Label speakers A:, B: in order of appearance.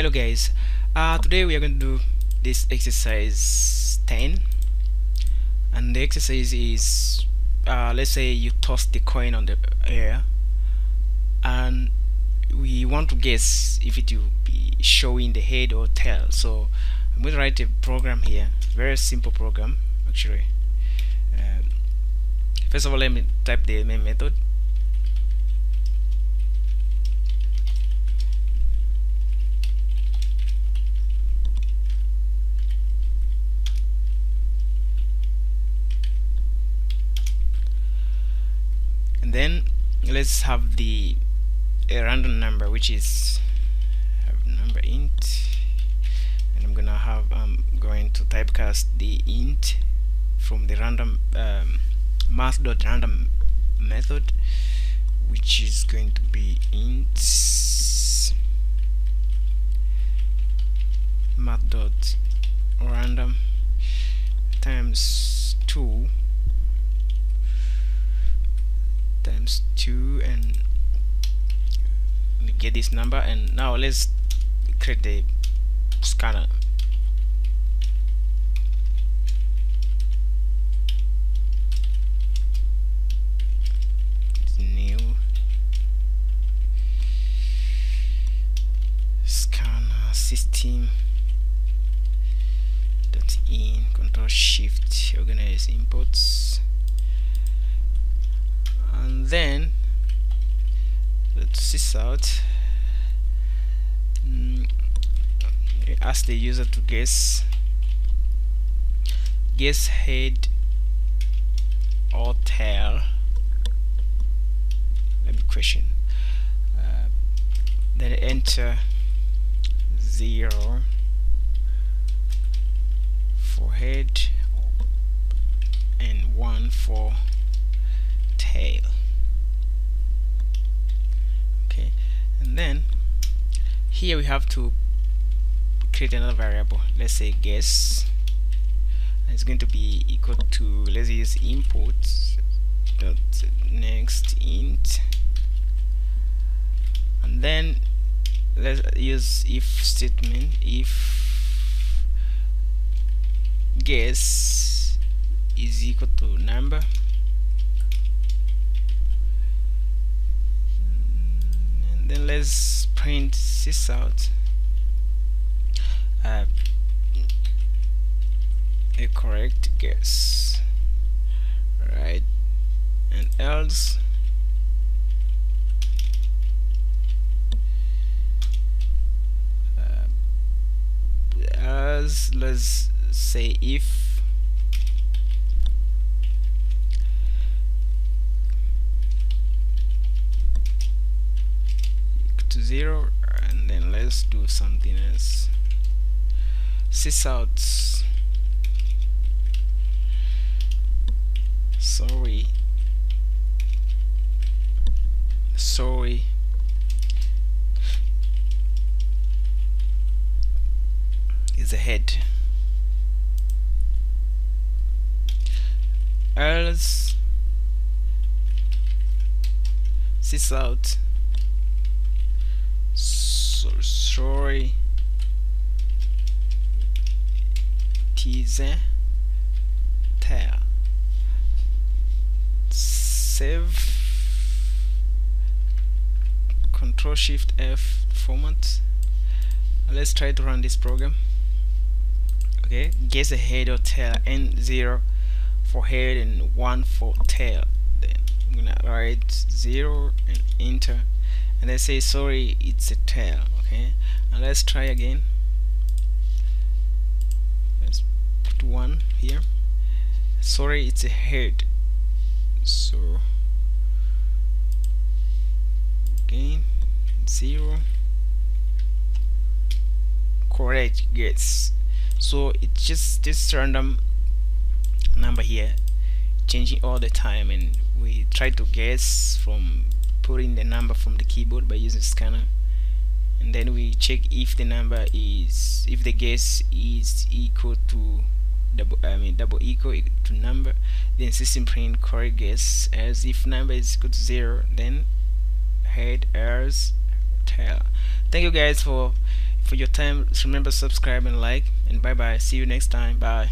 A: hello guys. Uh, today we are going to do this exercise 10 and the exercise is uh, let's say you toss the coin on the air and we want to guess if it will be showing the head or tail. So I'm going to write a program here very simple program actually. Uh, first of all let me type the main method and then let's have the a random number which is number int and I'm gonna have I'm going to typecast the int from the random um, math.random method which is going to be int math.random times 2 times 2 and get this number. And now let's create the scanner. New. Scanner system. Dot in control shift organize imports and then let's this out. Mm, ask the user to guess. Guess head or tail. Let me question. Uh, then enter 0 for head and 1 for tail here we have to create another variable. Let's say guess. And it's going to be equal to let's use input dot next int. And then let's use if statement if guess is equal to number. Then let's print this out. Uh, a correct guess. Right. And else? Uh, as let's say if to zero and then let's do something else. Sys out sorry. Sorry. Is a head. Else. Sys out. so sorry teaser tail save control shift F format. Let's try to run this program. Okay guess a head or tail and 0 for head and 1 for tail. Then I'm gonna write 0 and enter and let's say sorry it's a tail okay? And let's try again. Let's put one here. Sorry it's a head. So again zero. Correct yes. So it's just this random number here changing all the time and we try to guess from putting the number from the keyboard by using scanner. And then we check if the number is if the guess is equal to double I mean double equal to number then system print correct guess as if number is equal to zero then head ears tail thank you guys for for your time. Remember subscribe and like and bye bye see you next time. Bye